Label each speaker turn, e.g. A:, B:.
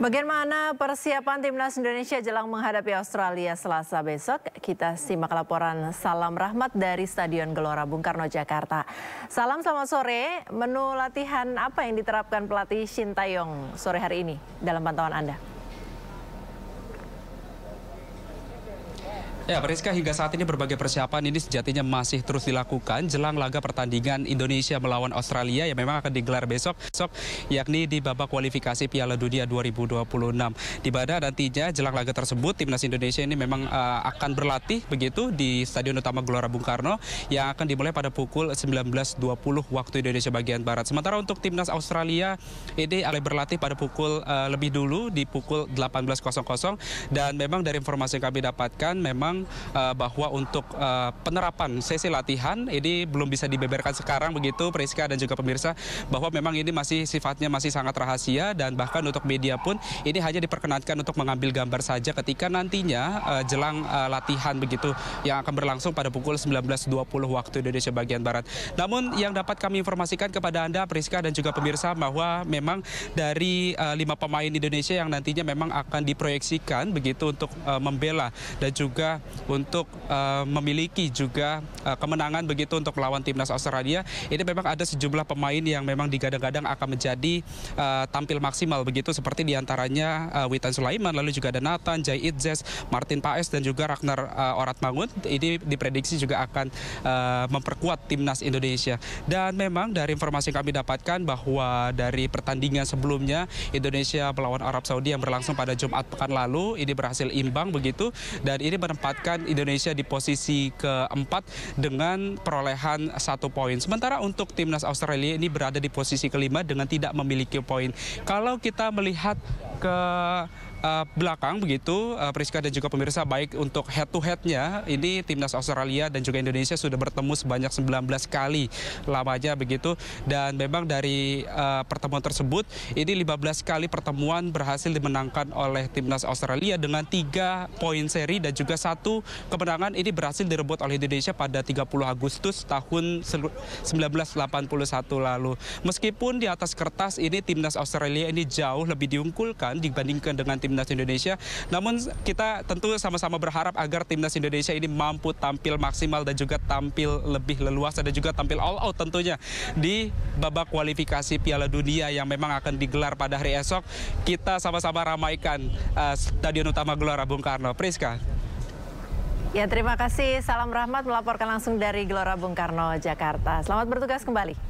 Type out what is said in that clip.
A: Bagaimana persiapan timnas Indonesia jelang menghadapi Australia Selasa besok? Kita simak laporan Salam Rahmat dari Stadion Gelora Bung Karno, Jakarta. Salam selamat sore. Menu latihan apa yang diterapkan pelatih Shin Taeyong sore hari ini dalam pantauan Anda?
B: Ya, Priska hingga saat ini berbagai persiapan ini sejatinya masih terus dilakukan jelang laga pertandingan Indonesia melawan Australia yang memang akan digelar besok, besok yakni di babak kualifikasi Piala Dunia 2026. Di mana nantinya jelang laga tersebut timnas Indonesia ini memang uh, akan berlatih begitu di Stadion Utama Gelora Bung Karno yang akan dimulai pada pukul 19.20 waktu Indonesia bagian barat. Sementara untuk timnas Australia ini akan berlatih pada pukul uh, lebih dulu di pukul 18.00 dan memang dari informasi yang kami dapatkan memang uh, bahwa untuk uh, penerapan sesi latihan ini belum bisa dibeberkan sekarang begitu Priska dan juga pemirsa bahwa memang ini masih sifatnya masih sangat rahasia dan bahkan untuk media pun ini hanya diperkenankan untuk mengambil gambar saja ketika nantinya uh, jelang uh, latihan begitu yang akan berlangsung pada pukul 19.20 waktu Indonesia bagian barat. Namun yang dapat kami informasikan kepada Anda Priska dan juga pemirsa bahwa memang dari uh, lima pemain Indonesia yang nantinya memang akan diproyeksikan begitu untuk uh, membela dan juga untuk uh, memiliki juga uh, kemenangan begitu untuk melawan timnas Australia. Ini memang ada sejumlah pemain yang memang digadang-gadang akan menjadi uh, tampil maksimal begitu seperti di antaranya uh, Witan Sulaiman, lalu juga ada Nathan, Jai Itzes, Martin Paes dan juga Ragnar uh, Orat Mangun. Ini diprediksi juga akan uh, memperkuat timnas Indonesia. Dan memang dari informasi yang kami dapatkan bahwa dari pertandingan sebelumnya Indonesia melawan Arab Saudi yang berlangsung pada Jumat pekan lalu ini berhasil imbang begitu dan ini menempatkan menempatkan Indonesia di posisi keempat dengan perolehan satu poin. Sementara untuk timnas Australia ini berada di posisi kelima dengan tidak memiliki poin. Kalau kita melihat ke uh, belakang begitu uh, Priska dan juga pemirsa baik untuk head to headnya ini timnas Australia dan juga Indonesia sudah bertemu sebanyak 19 kali lamanya begitu. Dan memang dari uh, pertemuan tersebut ini 15 kali pertemuan berhasil dimenangkan oleh timnas Australia dengan tiga poin seri dan juga satu kemenangan. Ini berhasil direbut oleh Indonesia pada 30 Agustus tahun 1981 lalu. Meskipun di atas kertas ini timnas Australia ini jauh lebih diunggulkan dibandingkan dengan tim timnas Indonesia. Namun kita tentu sama-sama berharap agar timnas Indonesia ini mampu tampil maksimal dan juga tampil lebih leluasa dan juga tampil all out tentunya di babak kualifikasi Piala Dunia yang memang akan digelar pada hari esok. Kita sama-sama ramaikan uh, Stadion Utama Gelora Bung Karno. Priska.
A: Ya, terima kasih. Salam rahmat melaporkan langsung dari Gelora Bung Karno, Jakarta. Selamat bertugas kembali.